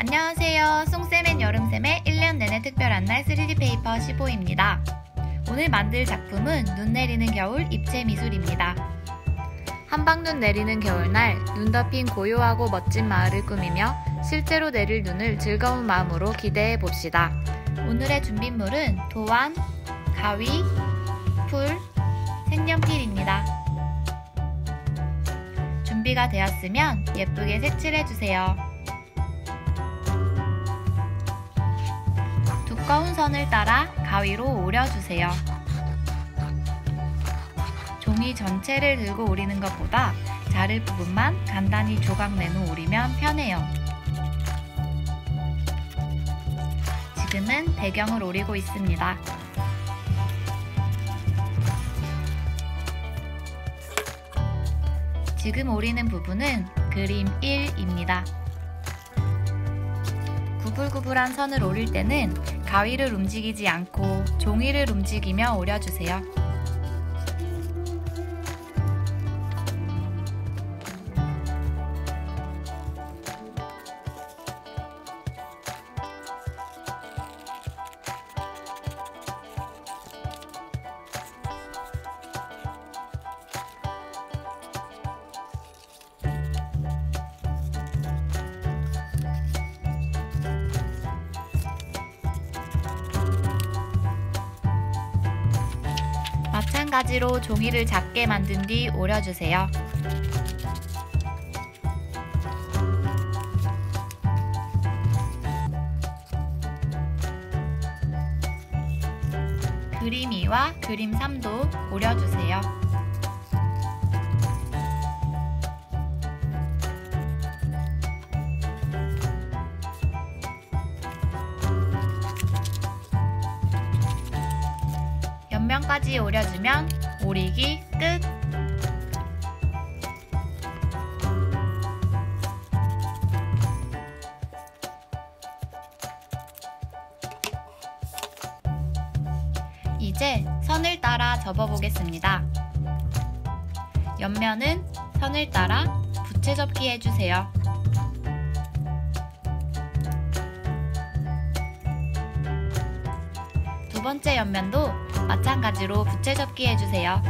안녕하세요. 쏭쌤 and 여름쌤의 1년 내내 특별한 날 3D 페이퍼 15입니다. 오늘 만들 작품은 눈 내리는 겨울 입체 미술입니다. 함박눈 내리는 겨울날 눈 덮인 고요하고 멋진 마을을 꾸미며 실제로 내릴 눈을 즐거운 마음으로 기대해 봅시다. 오늘의 준비물은 도안, 가위, 풀, 색연필입니다. 준비가 되었으면 예쁘게 색칠해 주세요. 두꺼운 선을 따라 가위로 오려주세요. 종이 전체를 들고 오리는 것보다 자를 부분만 간단히 조각 내놓 오리면 편해요. 지금은 배경을 오리고 있습니다. 지금 오리는 부분은 그림 1입니다. 구불구불한 선을 오릴 때는 가위를 움직이지 않고 종이를 움직이며 오려주세요. 마찬가지로 종이를 작게 만든 뒤 오려주세요. 그림 2와 그림 3도 오려주세요. 옆면까지 오려주면 오리기 끝! 이제 선을 따라 접어보겠습니다. 옆면은 선을 따라 부채 접기 해주세요. 두 번째 옆면도 마찬가지로 부채 접기 해주세요.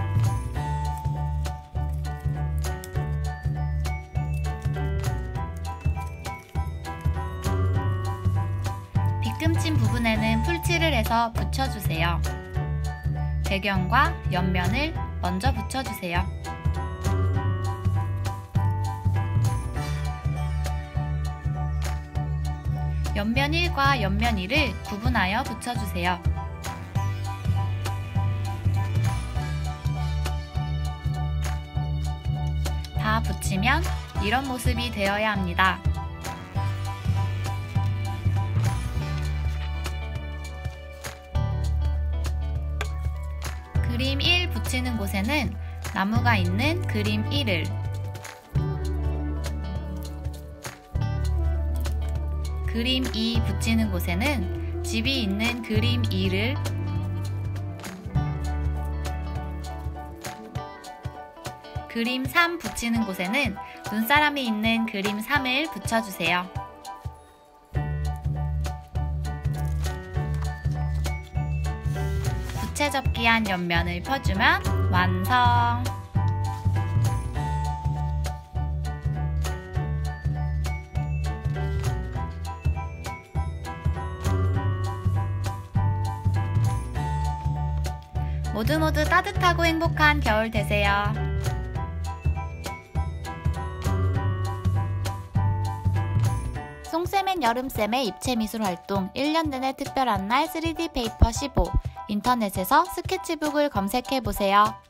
빗금친 부분에는 풀칠을 해서 붙여주세요. 배경과 옆면을 먼저 붙여주세요. 옆면 1과 옆면 2를 구분하여 붙여주세요. 다 붙이면 이런 모습이 되어야 합니다. 그림 1 붙이는 곳에는 나무가 있는 그림 1을 그림 2 붙이는 곳에는 집이 있는 그림 2를 그림 3 붙이는 곳에는 눈사람이 있는 그림 3을 붙여주세요. 부채접기한 옆면을 펴주면 완성! 모두 모두 따뜻하고 행복한 겨울 되세요. 쏭쌤 and 여름쌤의 입체 미술 활동 1년 내내 특별한 날 3D 페이퍼 15 인터넷에서 스케치북을 검색해보세요.